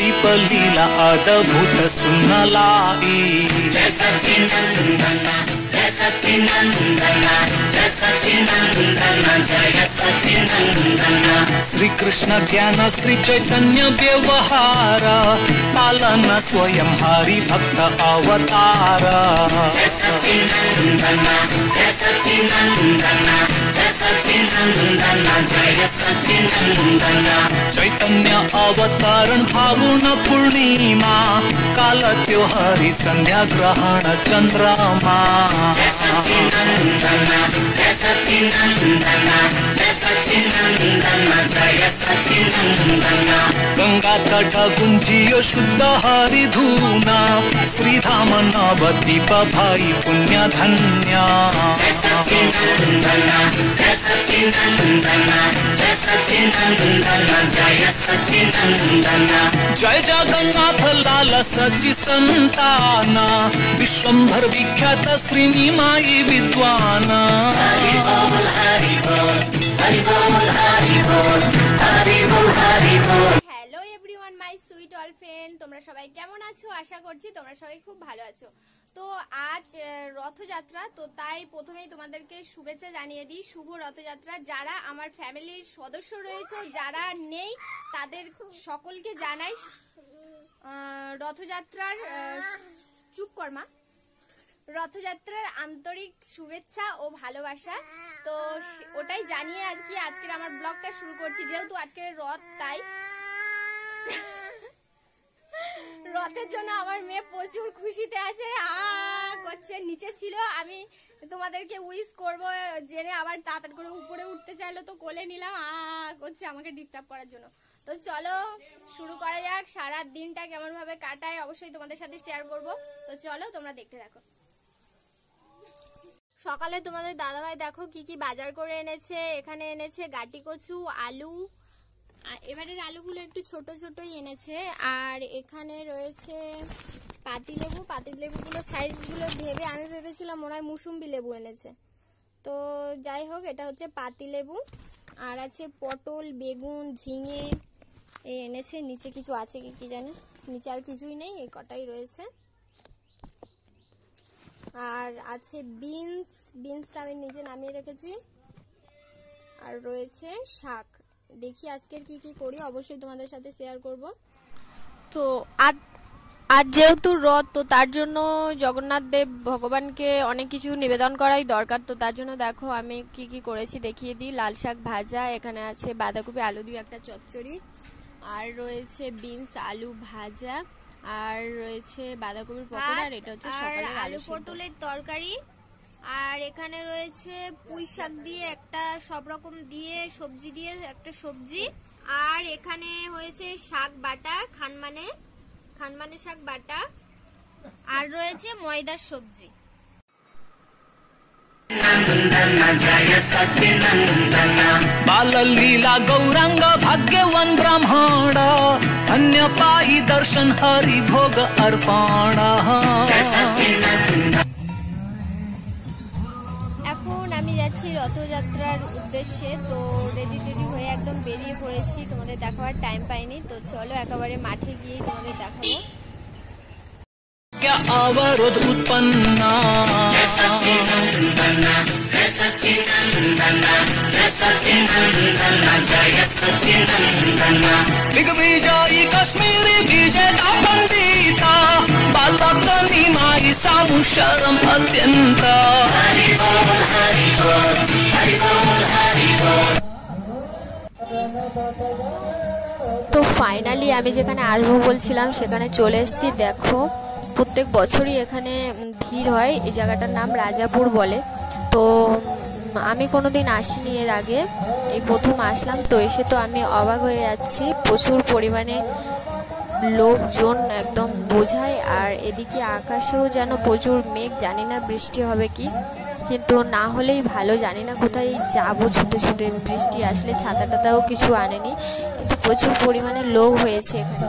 ಪ್ರತಿಫಲಿಲ ಅದ್ಭುತ ಸುನ್ನಲಾಯಿ. ಜಯ ಸಚಿನಂದನ ಜಯ ಸಚಿನಂದನ ಜಯ ಸಚಿನಂದನ ಜಯ ಸಚಿನಂದನ ಶ್ರೀ ಕೃಷ್ಣ ಧ್ಯಾನ ಶ್ರೀ ಚೈತನ್ಯ ವ್ಯವಹಾರ ಪಾಲನ ಸ್ವಯಂ ಹರಿ ಭಕ್ತ ಅವತಾರ. ಜಯ ಸಚಿನಂದನ ಜಯ ಸಚಿನಂದನ चैतन्य अवतरण फागुन पूर्णिमा काल त्यो हरि सन्ध्या ग्रहण चन्द्रमा। गंगा तट गुंजियो शुद्ध हरि धूना श्रीधाम नवदीप भाई पुण्य धन्या जय सचिन जय सचिन जय सचिनन्दन जय सचिनन्दन जय जगन्नाथ लाल सचि सन्तान विश्वम्भर विख्यात श्रीनिमाई विद्वान हरि बोल हरि बोल हरि बोल हरि बोल हरि बोल हरि बोल hello everyone my sweet all friend তোমরা সবাই কেমন আছো আশা করছি তোমরা সবাই খুব ভালো আছো তো আজ রথযাত্রা, তো তাই প্রথমেই তোমাদেরকে শুভেচ্ছা জানিয়ে দিই। শুভ রথযাত্রা। যারা আমার ফ্যামিলির সদস্য রয়েছে, যারা নেই, তাদের সকলকে জানাই রথযাত্রার চুপ কর্মা রথযাত্রার আন্তরিক শুভেচ্ছা ও ভালোবাসা। তো ওটাই জানিয়ে আর কি আজকের আমার ব্লগটা শুরু করছি। যেহেতু আজকের রথ, তাই রথের জন্য আমার মেয়ে প্রচুর খুশিতে আছে। আ, করছে, নিচে ছিল। আমি তোমাদেরকে উইশ করব, জেনে আবার তাড়াতাড়ি করে উপরে উঠতে চাইলো তো কোলে নিলাম। আ, করছে আমাকে ডিস্টার্ব করার জন্য। তো চলো, শুরু করা যাক। সারা দিনটা কেমন ভাবে কাটায়, অবশ্যই তোমাদের সাথে শেয়ার করব। তো চলো, তোমরা দেখতে থাকো। সকালে তোমাদের দাদাভাই দেখো কি কি বাজার করে এনেছে। এখানে এনেছে গাটি কচু, আলু এবারের আলুগুলো একটু ছোট ছোটই এনেছে। আর এখানে রয়েছে পাতিলেবু পাতিলেবুগুলো সাইজগুলো ভেবে, আমি ভেবেছিলাম হয় মুসুম্বি লেবু এনেছে। তো যাই হোক, এটা হচ্ছে পাতিলেবু আর আছে পটল, বেগুন, ঝিঙে, এ এনেছে। নিচে কিছু আছে কি কি জানি? নিচে আর কিছুই নেই, এই কটাই রয়েছে। আর আছে বিনস। বিনসটা আমি নিচে নামিয়ে রেখেছি। আর রয়েছে শাক। দেখি আজকের কি কি করি অবশ্যই তোমাদের সাথে শেয়ার করব। তো আজ আজ যেহেতু রথ তো তার জন্য জগন্নাথ দেব ভগবানকে অনেক কিছু নিবেদন করাই দরকার। তো তার জন্য দেখো আমি কি কি করেছি দেখিয়ে দিই। লাল শাক ভাজা এখানে আছে বাঁধাকপি আলু দিয়ে একটা চচ্চড়ি। আর রয়েছে বিনস আলু ভাজা। আর রয়েছে বাঁধাকপির পকোড়া আর এটা হচ্ছে সকালের আলু পটলের তরকারি। আর এখানে রয়েছে পুঁই শাক দিয়ে একটা সব রকম দিয়ে সবজি দিয়ে একটা সবজি। আর এখানে হয়েছে শাক বাটা, খানমানে খানমানে শাক বাটা। আর রয়েছে ময়দার সবজি। ಬಾಲಲೀಲಾ ಗೌರಂಗ রথযাত্রার উদ্দেশ্যে তো রেডি টেডি হয়ে একদম বেরিয়ে পড়েছি তোমাদের দেখাবার টাইম পাইনি তো চলো একেবারে মাঠে গিয়ে তোমাদের দেখাবো क्या अवरोध उत्पन्न जय सचिनन्दन जय सचिनन्दन जय सचिनन्दन जय सचिनन्दन दिग्विजयी कश्मीरी विजेता पंडिता बालक निमाई ঔষধম অত্যন্ত তো ফাইনালি আমি যেখানে আসব বলছিলাম, সেখানে চলে এসেছি। দেখো, প্রত্যেক বছরই এখানে ভিড় হয়। এই জায়গাটার নাম রাজাপুর বলে। তো আমি কোনো দিন আসিনি এর আগে। এই প্রথম আসলাম, তো এসে তো আমি অবাক হয়ে যাচ্ছি। প্রচুর পরিমাণে লোকজন একদম বোঝায় আর এদিকে আকাশেও যেন প্রচুর মেঘ। জানি না বৃষ্টি হবে কি, কিন্তু না হলেই ভালো। জানি না কোথায় যাব ছুটে ছুটে। বৃষ্টি আসলে ছাতা টাতাও কিছু আনেনি, কিন্তু প্রচুর পরিমাণে লোক হয়েছে এখানে।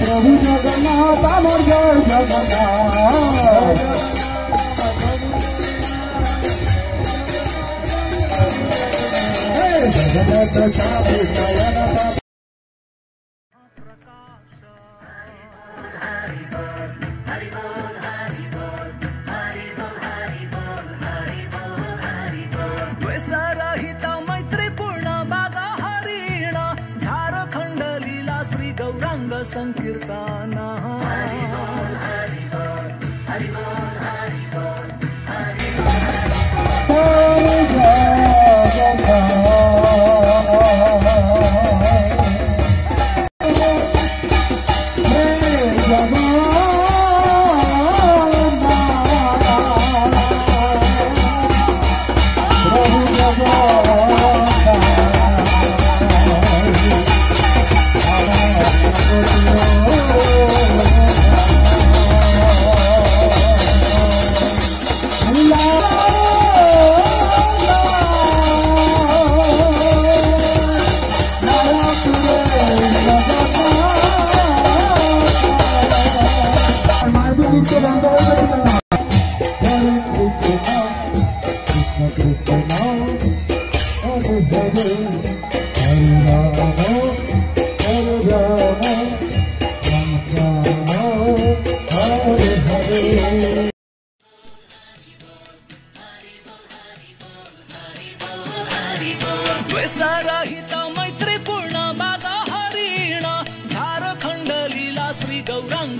प्रभु जगन्नाथ मोर जय जगन्नाथ जगन्नाथ साधु नयन Pues ahora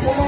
Thank you.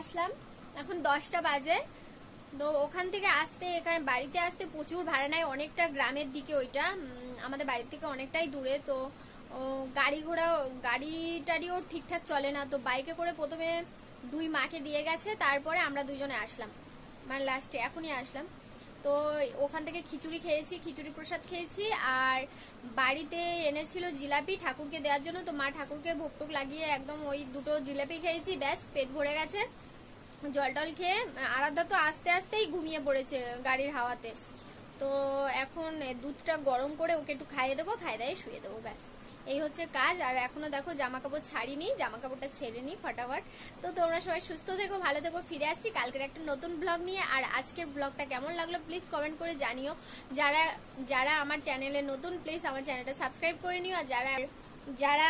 আসলাম। এখন দশটা বাজে। তো ওখান থেকে আসতে, এখানে বাড়িতে আসতে প্রচুর ভাড়া নেয়। অনেকটা গ্রামের দিকে ওইটা। আমাদের বাড়ির থেকে অনেকটাই দূরে। তো গাড়ি ঘোড়া গাড়ি টাড়িও ঠিকঠাক চলে না। তো বাইকে করে প্রথমে দুই মাকে দিয়ে গেছে। তারপরে আমরা দুজনে আসলাম। মানে লাস্টে এখনই আসলাম। তো ওখান থেকে খিচুড়ি খেয়েছি, খিচুড়ি প্রসাদ খেয়েছি আর বাড়িতে এনেছিল জিলাপি ঠাকুরকে দেওয়ার জন্য। তো মা ঠাকুরকে ভোগ টোক লাগিয়ে একদম ওই দুটো জিলাপি খেয়েছি, ব্যাস পেট ভরে গেছে। জল টল খেয়ে আরাধ্যা তো আস্তে আস্তেই ঘুমিয়ে পড়েছে গাড়ির হাওয়াতে। তো এখন দুধটা গরম করে ওকে একটু খাইয়ে দেবো, খাইয়ে দিয়ে শুয়ে দেবো, ব্যাস। এই হচ্ছে কাজ, আর এখনও দেখো জামা কাপড় ছাড়িনি জামা কাপড়টা ছেড়ে নি ফটাফট। তো তোমরা সবাই সুস্থ থেকো, ভালো থেকো, ফিরে আসছি কালকের একটা নতুন ব্লগ নিয়ে, আর আজকের ব্লগটা কেমন লাগল প্লিজ কমেন্ট করে জানিও। যারা যারা আমার চ্যানেলে নতুন প্লিজ আমার চ্যানেলটা সাবস্ক্রাইব করে নিও, আর যারা যারা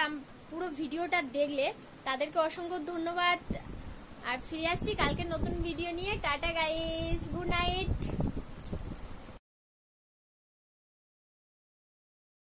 পুরো ভিডিওটা দেখলে, তাদেরকে অসংখ্য ধন্যবাদ। আর ফিরে আসছি কালকে নতুন ভিডিও নিয়ে। Tata guys good night